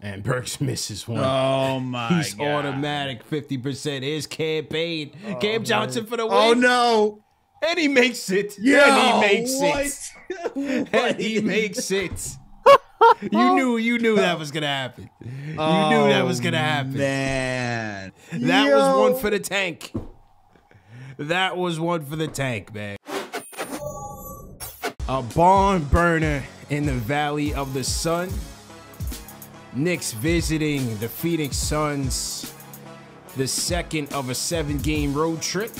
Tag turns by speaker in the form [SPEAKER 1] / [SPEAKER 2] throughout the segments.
[SPEAKER 1] And Burks misses one.
[SPEAKER 2] Oh my
[SPEAKER 1] He's
[SPEAKER 2] God.
[SPEAKER 1] automatic 50%. His Cam Payne. Cam oh, Johnson for the oh, win.
[SPEAKER 2] Oh no.
[SPEAKER 1] And he makes it.
[SPEAKER 2] Yo,
[SPEAKER 1] and he makes
[SPEAKER 2] what?
[SPEAKER 1] it. And he makes it. You knew you knew that was gonna happen. You knew that was gonna oh, happen.
[SPEAKER 2] Oh, Man.
[SPEAKER 1] That
[SPEAKER 2] Yo.
[SPEAKER 1] was one for the tank. That was one for the tank, man. A barn burner in the Valley of the Sun. Knicks visiting the Phoenix Suns, the second of a seven game road trip.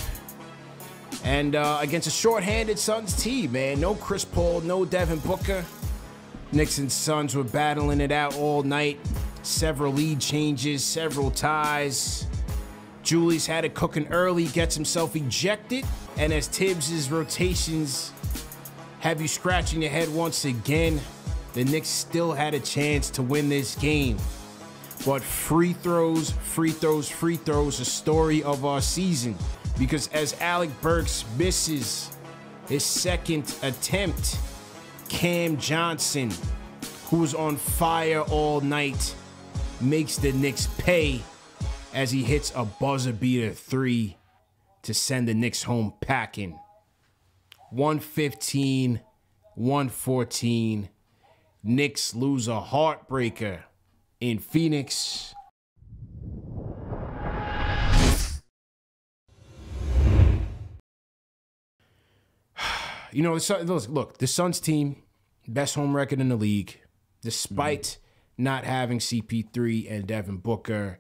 [SPEAKER 1] And uh, against a short-handed Suns team, man. No Chris Paul, no Devin Booker. Knicks and Suns were battling it out all night. Several lead changes, several ties. Julius had it cooking early, gets himself ejected. And as Thibs' rotations have you scratching your head once again, the Knicks still had a chance to win this game. But free throws, free throws, free throws, a story of our season. Because as Alec Burks misses his second attempt, Cam Johnson, who was on fire all night, makes the Knicks pay as he hits a buzzer beater three to send the Knicks home packing. 115, 114. Knicks lose a heartbreaker in Phoenix. You know, look, look, the Suns team, best home record in the league, despite not having CP3 and Devin Booker.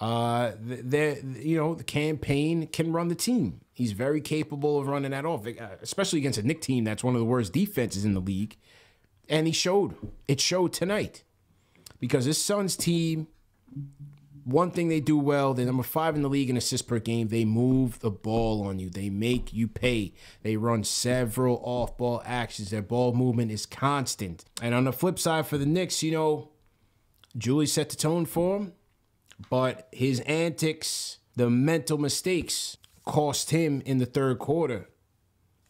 [SPEAKER 1] Uh, they you know, the Cam Payne can run the team. He's very capable of running that off, uh, especially against a Knick team that's one of the worst defenses in the league. And he showed it showed tonight because this Suns team, one thing they do well, they're number five in the league in assists per game. They move the ball on you. They make you pay. They run several off-ball actions. Their ball movement is constant. And on the flip side for the Knicks, you know, Julie set the tone for him, but his antics, the mental mistakes, cost him in the third quarter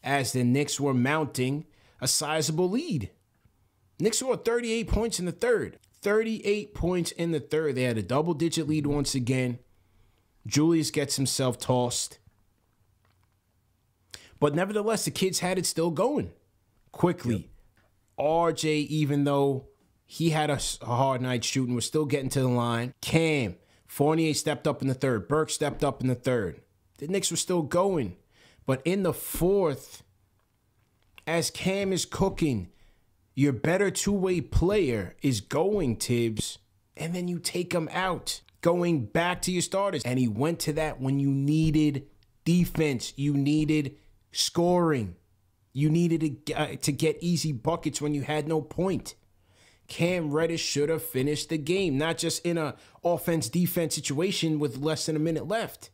[SPEAKER 1] as the Knicks were mounting a sizable lead. Knicks scored 38 points in the third. 38 points in the third. They had a double digit lead once again. Julius gets himself tossed. But nevertheless, the kids had it still going Quickley. RJ, even though he had a, hard night shooting, was still getting to the line. Cam, Fournier stepped up in the third. Burks stepped up in the third. The Knicks were still going. But in the fourth, as Cam is cooking, your better two way player is going, Thibs, and then you take him out, going back to your starters. And he went to that when you needed defense, you needed scoring, you needed to, uh, to get easy buckets when you had no point. Cam Reddish should have finished the game, not just in a offense defense situation with less than a minute left.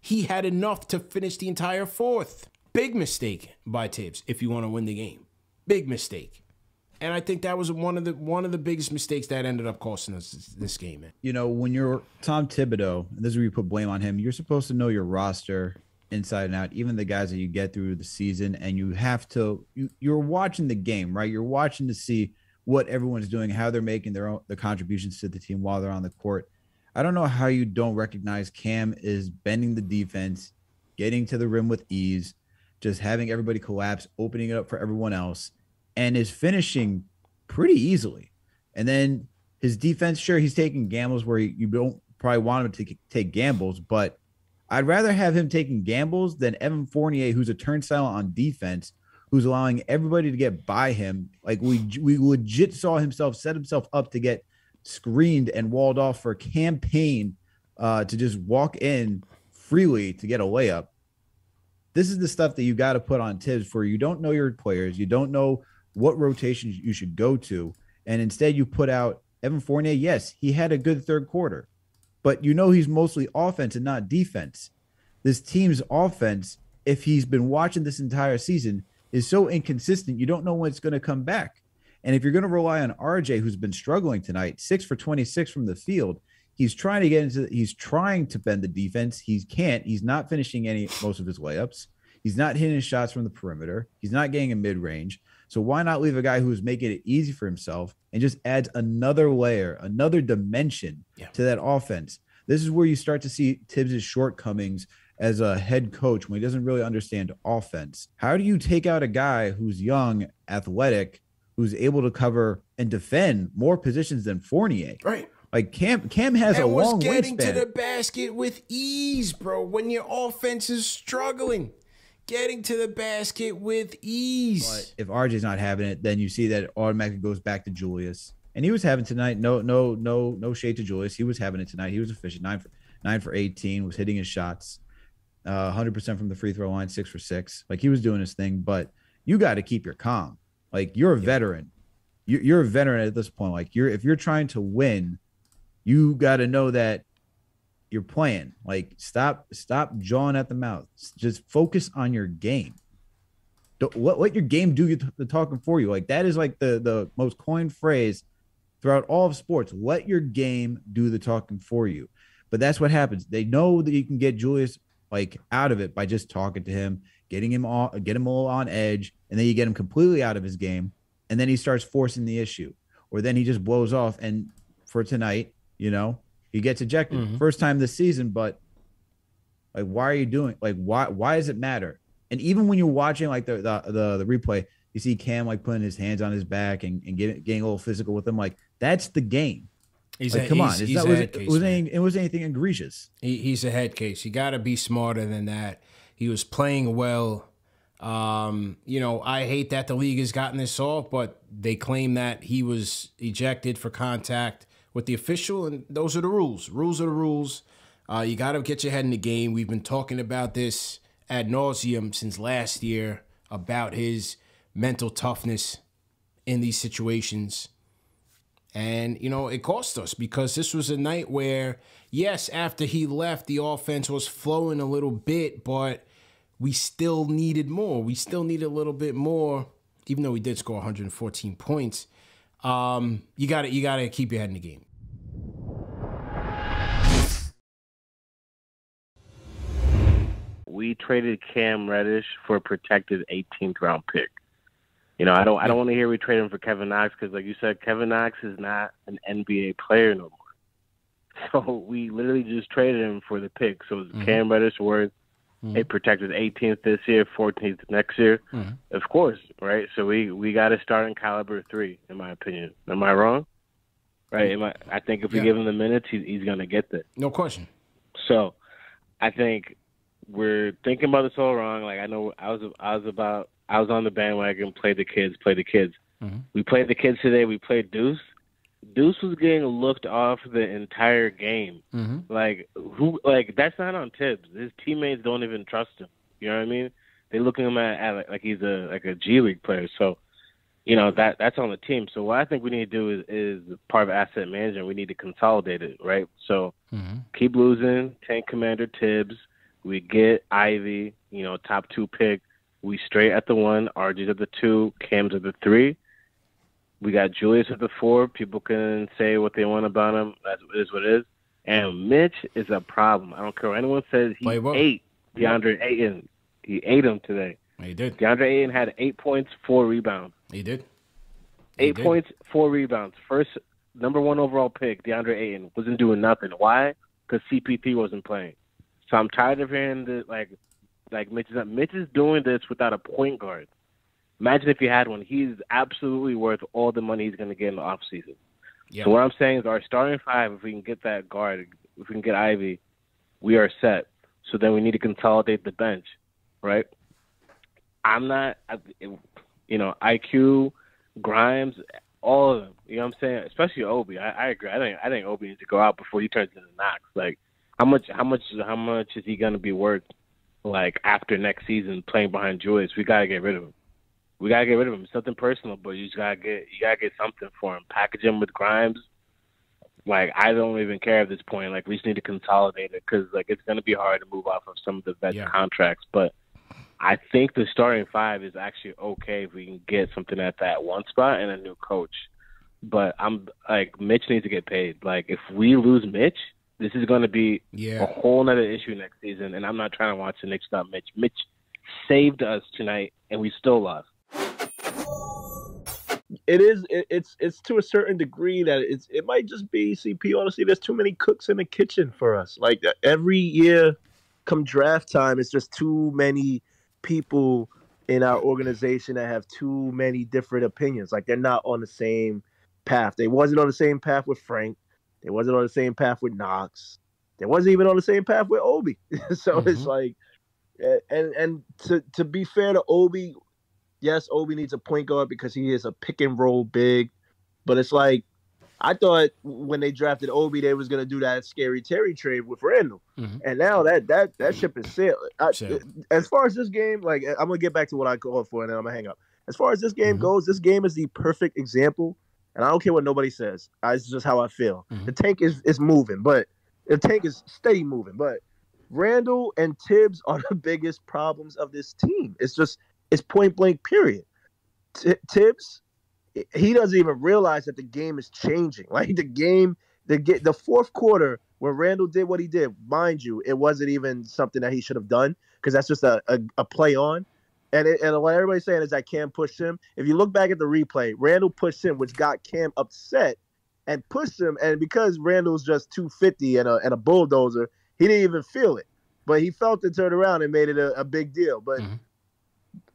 [SPEAKER 1] He had enough to finish the entire fourth. Big mistake by Thibs if you want to win the game. Big mistake. And I think that was one of the one of the biggest mistakes that ended up costing us this, game,
[SPEAKER 2] you know, when you're Tom Thibodeau, and this is where you put blame on him, you're supposed to know your roster inside and out, even the guys that you get through the season, and you have to you, you're watching the game, right? You're watching to see what everyone's doing, how they're making their own the contributions to the team while they're on the court. I don't know how you don't recognize Cam is bending the defense, getting to the rim with ease, just having everybody collapse, opening it up for everyone else, and is finishing pretty easily. And then his defense, sure, he's taking gambles where you don't probably want him to take, gambles, but I'd rather have him taking gambles than Evan Fournier, who's a turnstile on defense, who's allowing everybody to get by him. Like we we legit saw himself set himself up to get screened and walled off for a Cam Payne uh, to just walk in freely to get a layup. This is the stuff that you got to put on Thibs for you don't know your players, you don't know what rotations you should go to, and instead you put out Evan Fournier. Yes, he had a good third quarter, but you know he's mostly offense and not defense. This team's offense, if he's been watching this entire season, is so inconsistent. You don't know when it's going to come back. And if you're going to rely on RJ, who's been struggling tonight, six for 26 from the field, he's trying to get into, he's trying to bend the defense. He can't. He's not finishing any, most of his layups. He's not hitting his shots from the perimeter. He's not getting a mid range. So why not leave a guy who's making it easy for himself and just adds another layer, another dimension
[SPEAKER 1] Yeah.
[SPEAKER 2] to that offense? This is where you start to see Thibs's shortcomings as a head coach when he doesn't really understand offense. How do you take out a guy who's young, athletic, who's able to cover and defend more positions than Fournier?
[SPEAKER 1] Right.
[SPEAKER 2] Like Cam, Cam has a
[SPEAKER 1] And was
[SPEAKER 2] long
[SPEAKER 1] getting to the basket with ease, bro. When your offense is struggling, getting to the basket with ease.
[SPEAKER 2] But if RJ's not having it, then you see that it automatically goes back to Julius. And he was having tonight. No, no, no, no shade to Julius. He was having it tonight. He was efficient. Nine for nine for 18, was hitting his shots. Uh 100% from the free throw line, six for six. Like he was doing his thing, but you got to keep your calm. Like you're a veteran. You- You're a veteran at this point. Like you're if you're trying to win, you got to know that you're playing. Like stop, stop jawing at the mouth. Just focus on your game. Don't, let, let your game do you the talking for you. Like that is like the the most coined phrase throughout all of sports. Let your game do the talking for you. But that's what happens. They know that you can get Julius like out of it by just talking to him, getting him all get him all on edge, and then you get him completely out of his game, and then he starts forcing the issue, or then he just blows off. And for tonight, you know, he gets ejected
[SPEAKER 1] Mhm.
[SPEAKER 2] first time this season. But like, why are you doing? Like, why? Why does it matter? And even when you're watching like the the the, the replay, you see Cam like putting his hands on his back and, and getting getting a little physical with him. Like that's the game.
[SPEAKER 1] He's
[SPEAKER 2] Like,
[SPEAKER 1] a,
[SPEAKER 2] come on,
[SPEAKER 1] he's,
[SPEAKER 2] it's
[SPEAKER 1] he's a
[SPEAKER 2] was, it,
[SPEAKER 1] case,
[SPEAKER 2] was anything, it was anything egregious.
[SPEAKER 1] He, he's a head case. You got to be smarter than that. He was playing well. Um, you know, I hate that the league has gotten this off, but they claim that he was ejected for contact with the official, and those are the rules. Rules are the rules. Uh, you got to get your head in the game. We've been talking about this ad nauseum since last year about his mental toughness in these situations. And, you know, it cost us because this was a night where, yes, after he left, the offense was flowing a little bit, but we still needed more. We still needed a little bit more, even though we did score 114 points. Um, you got to you got to keep your head in the game.
[SPEAKER 3] we traded Cam Reddish for a protected 18th round pick. You know, I don't I don't want to hear we trade him for Kevin Knox because, like you said, Kevin Knox is not an NBA player no more. So we literally just traded him for the pick. So is
[SPEAKER 1] Mhm.
[SPEAKER 3] Cam Reddish worth
[SPEAKER 1] Mhm.
[SPEAKER 3] a protected 18th this year, 14th next year?
[SPEAKER 1] Mhm.
[SPEAKER 3] Of course, right? So we we got to start in caliber three, in my opinion. Am I wrong? Right? Am I, I think if we
[SPEAKER 1] Yeah.
[SPEAKER 3] give him the minutes, he's he's gonna get there.
[SPEAKER 1] No question.
[SPEAKER 3] So, I think we're thinking about this all wrong. Like I know I was I was about I was on the bandwagon, play the kids, play the kids.
[SPEAKER 1] Mhm.
[SPEAKER 3] We played the kids today. We played Deuce. Deuce was getting looked off the entire game.
[SPEAKER 1] Mm-hmm.
[SPEAKER 3] Like who? Like that's not on Thibs. His teammates don't even trust him. You know what I mean? They look at him at, at like, he's a like a G League player. So, you know that that's on the team. So what I think we need to do is is part of asset management. We need to consolidate it, right? So
[SPEAKER 1] Mm-hmm.
[SPEAKER 3] keep losing. Tank Commander Thibs. We get Ivey, you know, top two pick. We straight at the one. RJ's at the two. Cam's at the three. We got Julius at the four. People can say what they want about him. That is what it is. And Mitch is a problem. I don't care what anyone says. He
[SPEAKER 1] Play well.
[SPEAKER 3] ate DeAndre Ayton. He ate him today.
[SPEAKER 1] He did.
[SPEAKER 3] DeAndre Ayton had eight points, four rebounds.
[SPEAKER 1] He did. He
[SPEAKER 3] Eight
[SPEAKER 1] did.
[SPEAKER 3] points, four rebounds. First number one overall pick, DeAndre Ayton, wasn't doing nothing. Why? Because CP3 wasn't playing. So I'm tired of hearing that like like Mitch is Mitch is doing this without a point guard. Imagine if you had one. He's absolutely worth all the money he's going to get in the off season.
[SPEAKER 1] Yeah.
[SPEAKER 3] So what I'm saying is, our starting five, if we can get that guard, if we can get Ivey, we are set. So then we need to consolidate the bench, right? I'm not, you know, IQ, Grimes, all of them. You know what I'm saying? Especially Obi. I, I agree. I think I think Obi needs to go out before he turns into Knox. Like, how much? How much? How much is he going to be worth? Like after next season, playing behind Julius, we gotta get rid of him. We gotta get rid of him. It's nothing personal, but you just gotta get you gotta get something for him. Package him with Grimes. Like I don't even care at this point. Like we just need to consolidate it because like it's gonna be hard to move off of some of the vet
[SPEAKER 1] Yeah.
[SPEAKER 3] contracts. But I think the starting five is actually okay if we can get something at that one spot and a new coach. But I'm like Mitch needs to get paid. Like if we lose Mitch, this is going to be a whole nother issue next season. And I'm not trying to watch the Knicks without Mitch. Mitch saved us tonight, and we still lost.
[SPEAKER 4] It is it, it's it's to a certain degree that it's it might just be CP. Honestly, there's too many cooks in the kitchen for us. Like every year, come draft time, it's just too many people in our organization that have too many different opinions. Like they're not on the same path. They wasn't on the same path with Frank. They wasn't on the same path with Knox. They wasn't even on the same path with Obi. so mm-hmm. it's like, and and to to be fair to Obi, yes, Obi needs a point guard because he is a pick and roll big, but it's like I thought when they drafted Obi, they was gonna do that scary Terry trade with Randle, mm-hmm. and now that that that ship is sailed. I, as far as this game, like I'm gonna get back to what I called for, and then I'm gonna hang up. As far as this game mm-hmm. goes, this game is the perfect example, and I don't care what nobody says. It's just how I feel. Mm-hmm. The tank is is moving, but the tank is steady moving, but. Randle and Thibs are the biggest problems of this team. It's just it's point blank. Period. T- Thibs he doesn't even realize that the game is changing. Like the game, the the fourth quarter when Randle did what he did, mind you, it wasn't even something that he should have done because that's just a, a, a, play on. And it, and what everybody's saying is that Cam pushed him. If you look back at the replay, Randle pushed him, which got Cam upset and pushed him. And because Randle's just 250 and a and a bulldozer, he didn't even feel it. But he felt it turn around and made it a, a big deal. But mm-hmm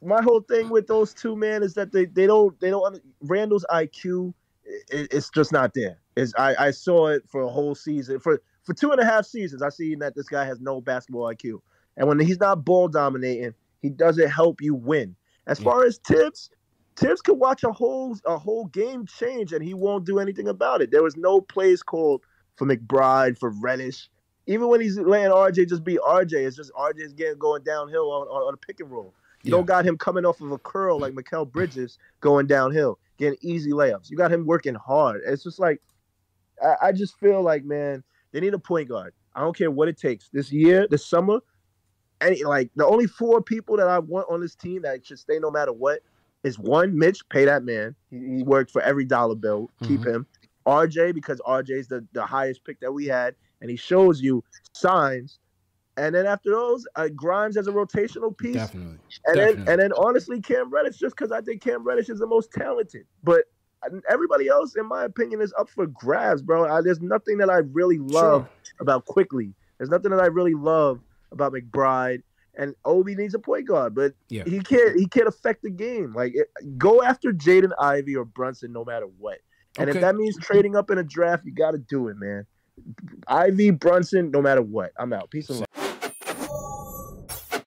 [SPEAKER 4] my whole thing with those two man is that they they don't they don't Randle's IQ it, it's just not there. Is I I saw it for a whole season for for two and a half seasons. I seen that this guy has no basketball IQ, and when he's not ball dominating, he doesn't help you win. As far as Thibs, Thibs could watch a whole a whole game change and he won't do anything about it. There was no plays called for McBride for Reddish. Even when he's letting RJ just be RJ, it's just RJ's getting going downhill on, on, on a pick and roll. You yeah. don't got him coming off of a curl like Mikal Bridges going downhill, getting easy layups. You got him working hard. It's just like I, I just feel like, man, they need a point guard. I don't care what it takes. This year, this summer, any like the only four people that I want on this team that should stay no matter what is one, Mitch, pay that man. He, he worked for every dollar bill. Keep mm-hmm. him. RJ, because RJ's the, the highest pick that we had, and he shows you signs and then after those, uh, Grimes as a rotational piece.
[SPEAKER 1] Definitely.
[SPEAKER 4] And
[SPEAKER 1] Definitely.
[SPEAKER 4] then and then honestly, Cam Reddish, just because I think Cam Reddish is the most talented. But everybody else, in my opinion, is up for grabs, bro. I, there's nothing that I really love sure. about Quickley. There's nothing that I really love about McBride. And Obi needs a point guard, but yeah. he can't he can't affect the game. Like it, go after Jaden Ivey or Brunson no matter what. And okay. if that means trading up in a draft, you got to do it, man. Ivey, Brunson, no matter what. I'm out. Peace and love.